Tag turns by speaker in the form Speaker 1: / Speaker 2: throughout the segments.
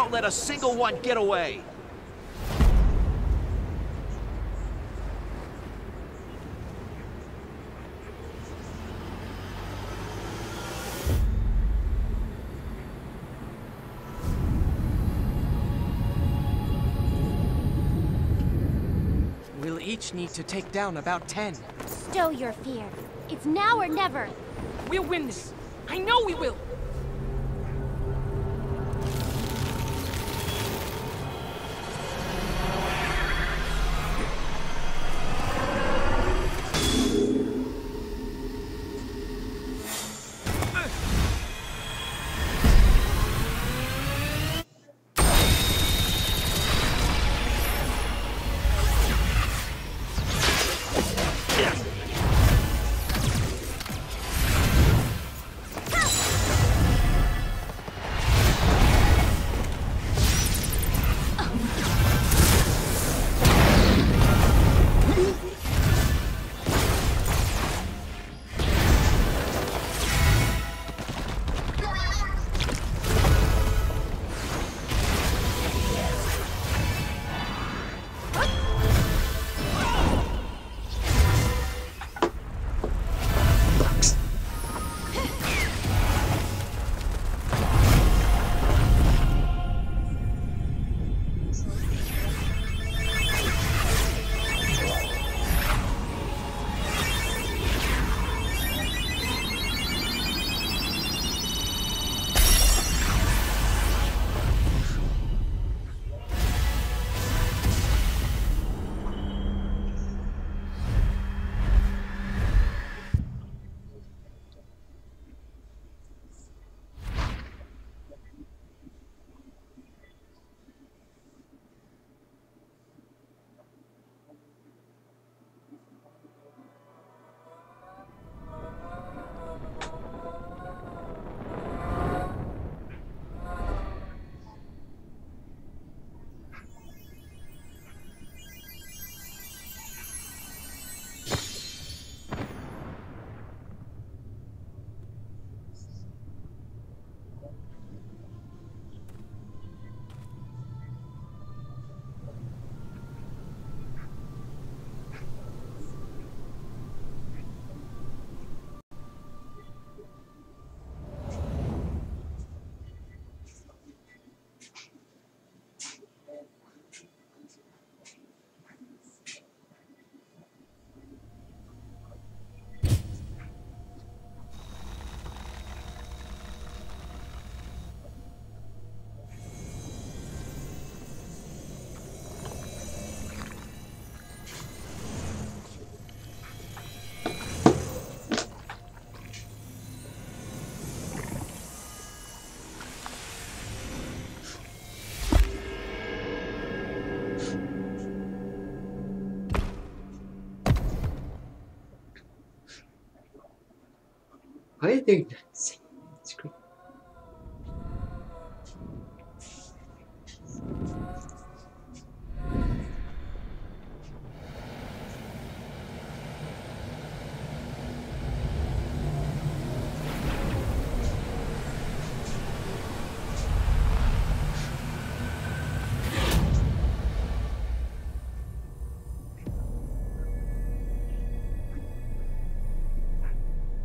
Speaker 1: Don't let a single one get away!
Speaker 2: We'll each need to take down about ten.
Speaker 3: Stow your fear. It's now or never.
Speaker 4: We'll win this. I know we will.
Speaker 5: I think? that's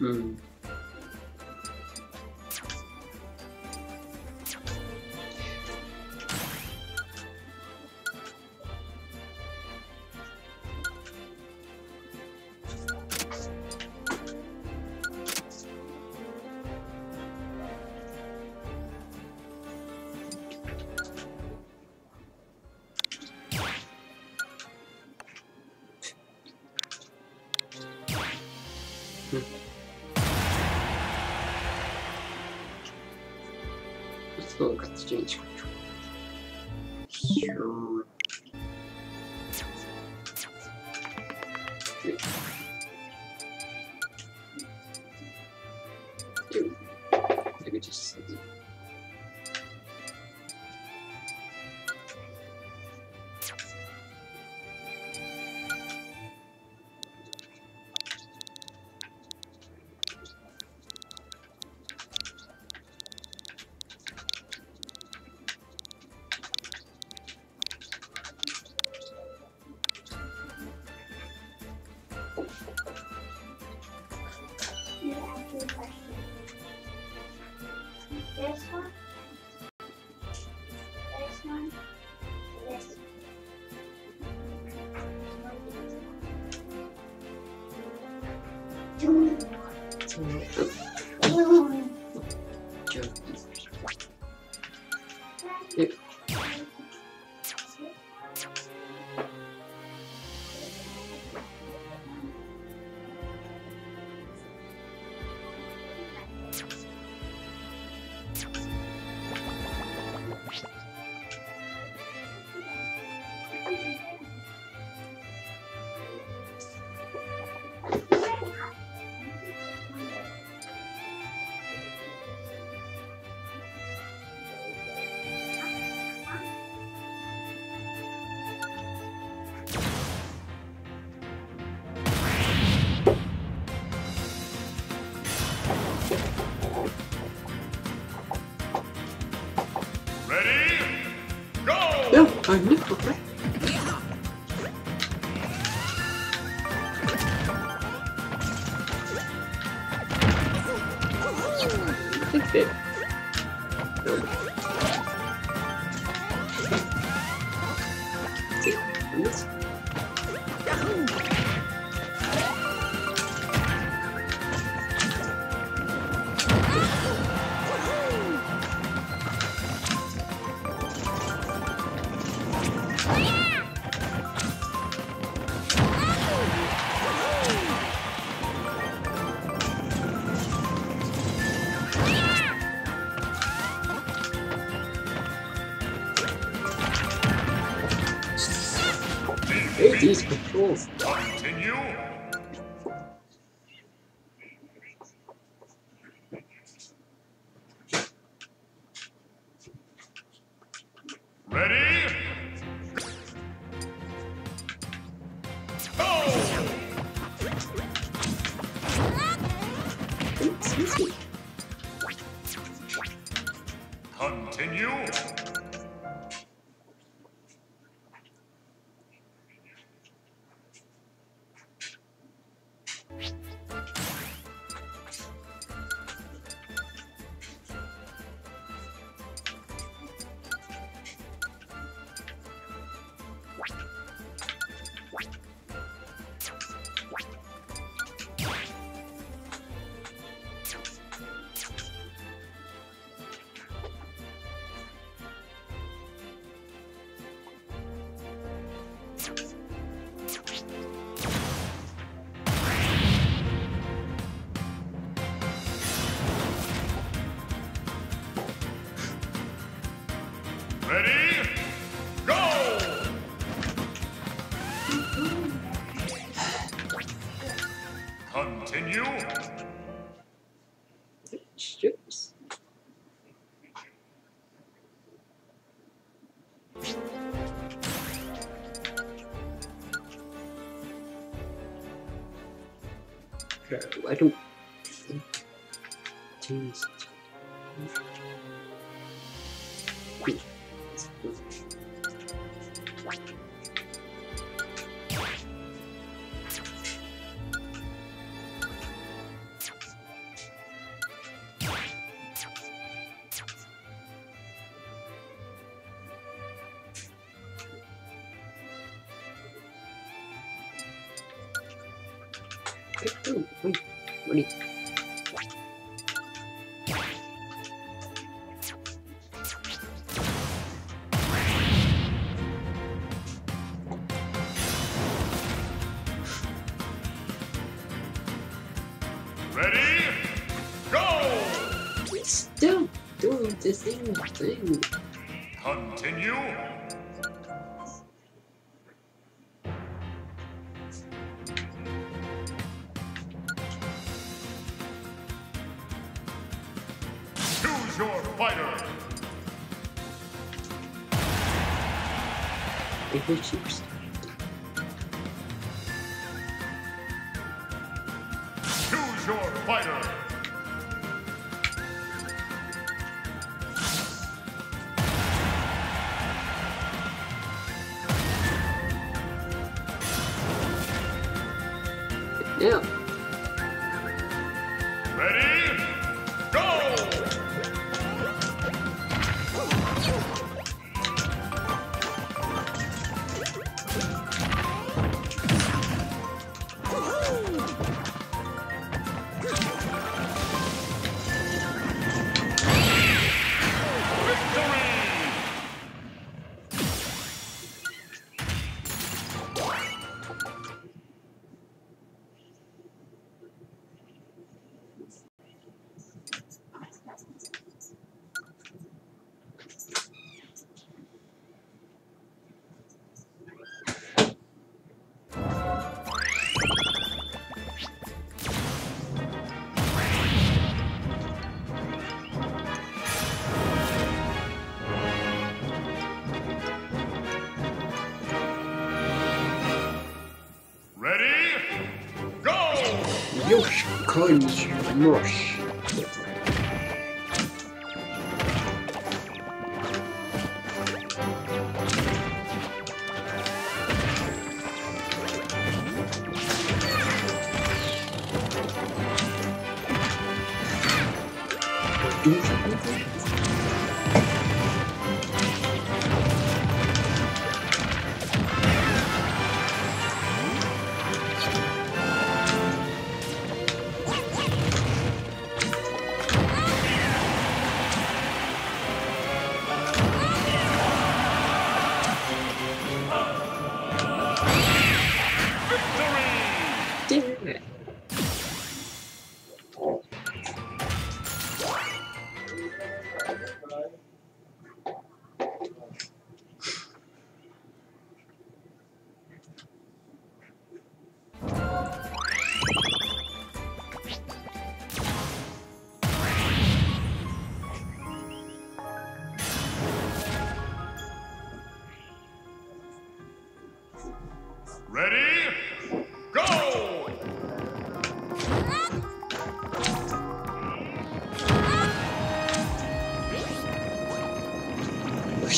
Speaker 5: 嗯。
Speaker 6: Hmm. そう jerky. It, I think
Speaker 5: Ready? Money.
Speaker 7: Ready? Go!
Speaker 5: We still doing the same thing.
Speaker 7: Continue. Fighter.
Speaker 5: If we choose.
Speaker 7: Choose your fighter.
Speaker 5: Yeah. Yosh comes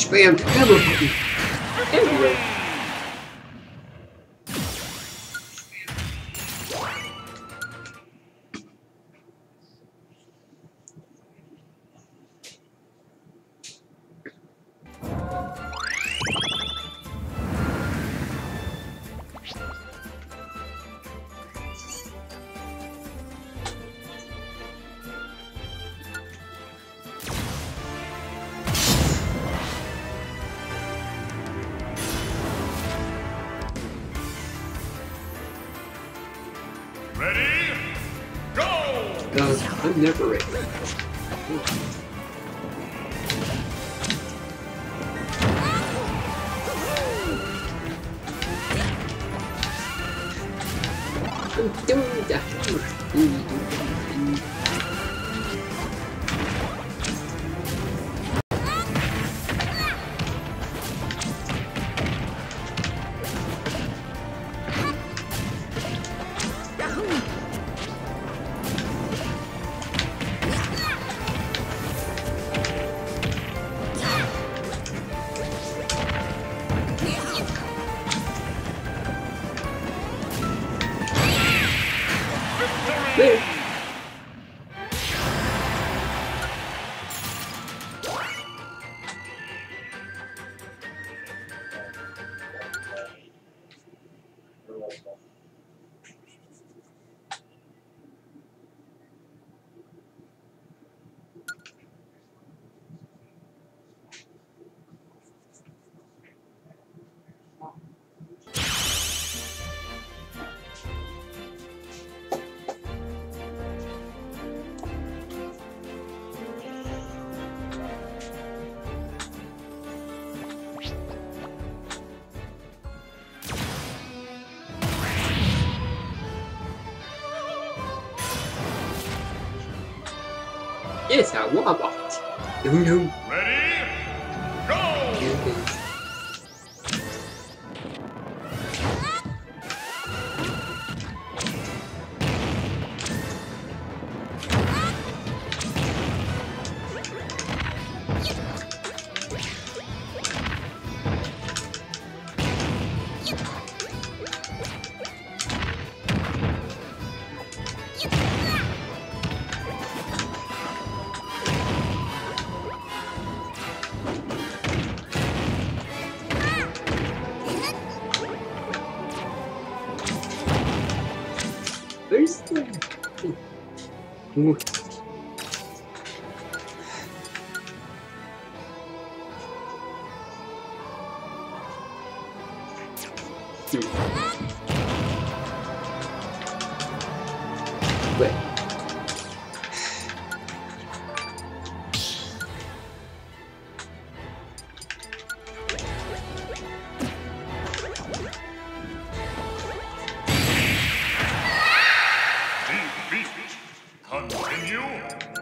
Speaker 5: Spam the The hammer.
Speaker 8: 是想
Speaker 5: 我 a
Speaker 8: b o t 有
Speaker 5: 有。Continue. Ready?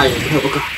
Speaker 8: はい、
Speaker 5: 僕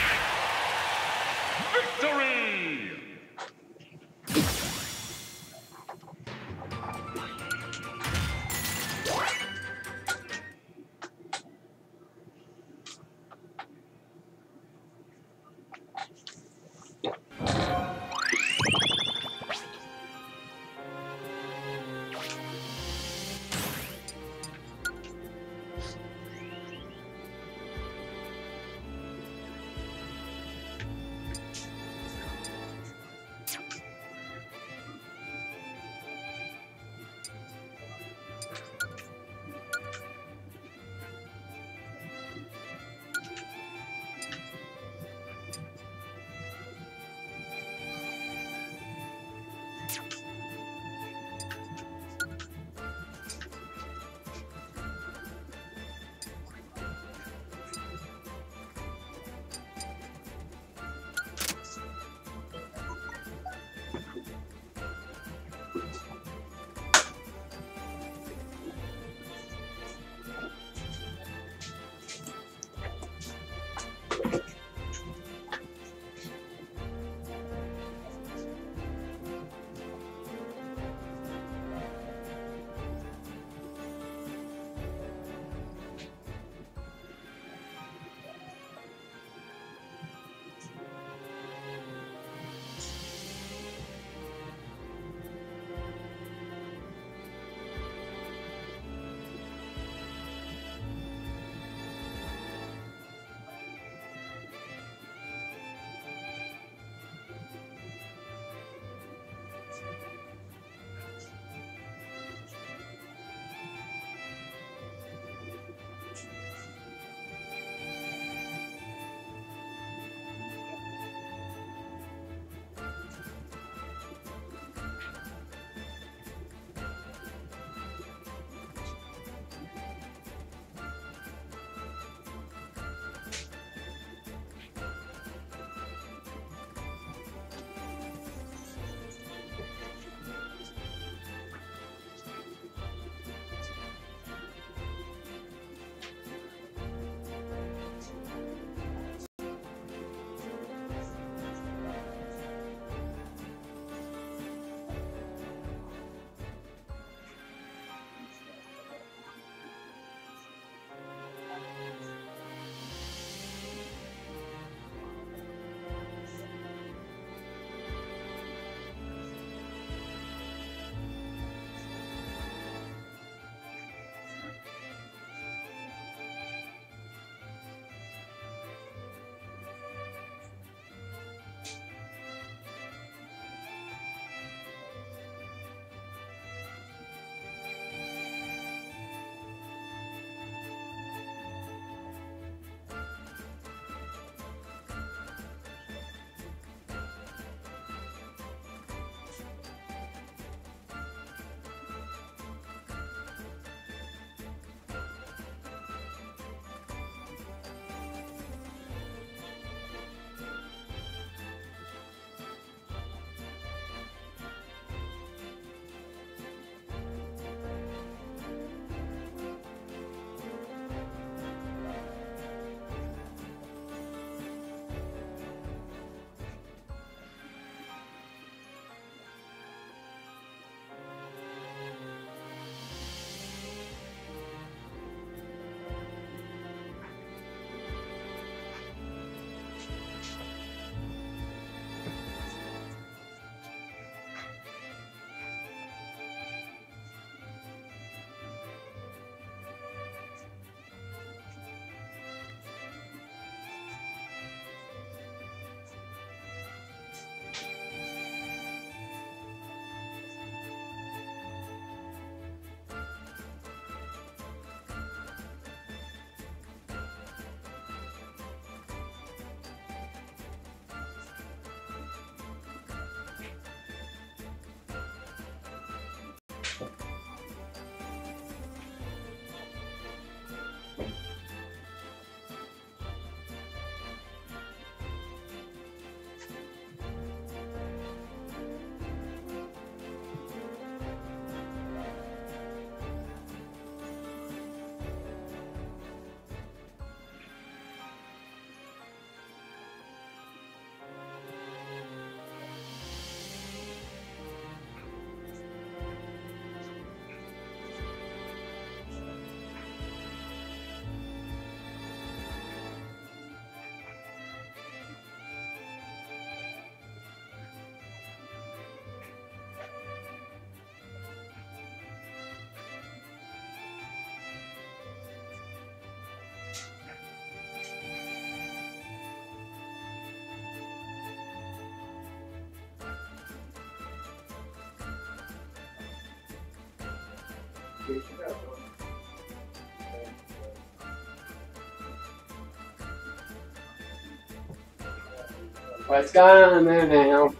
Speaker 5: What's going on there now?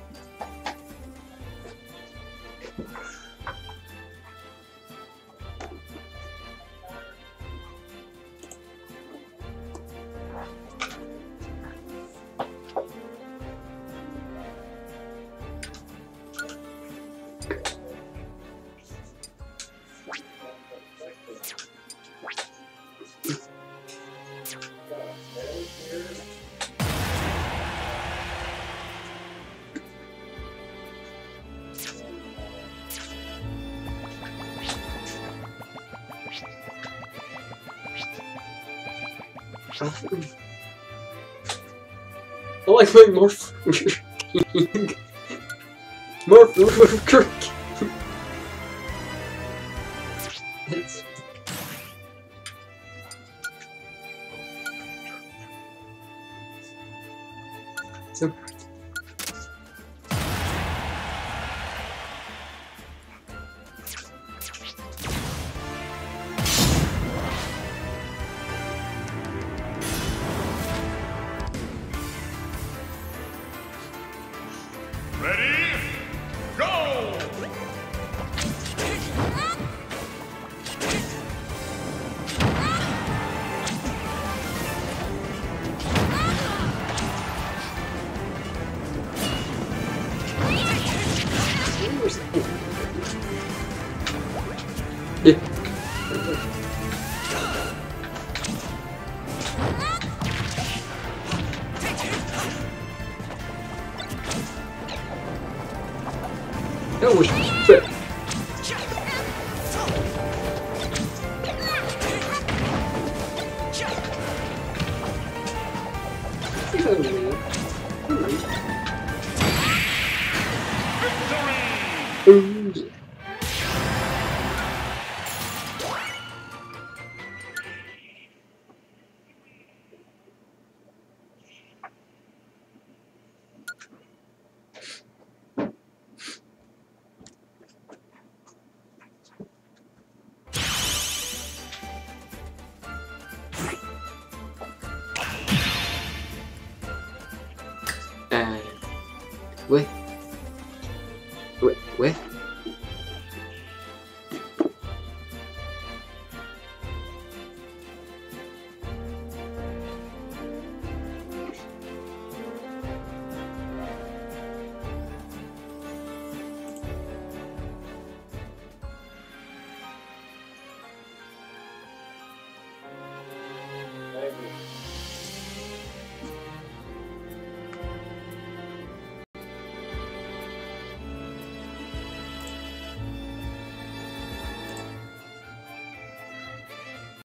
Speaker 5: I like playing more Kirk.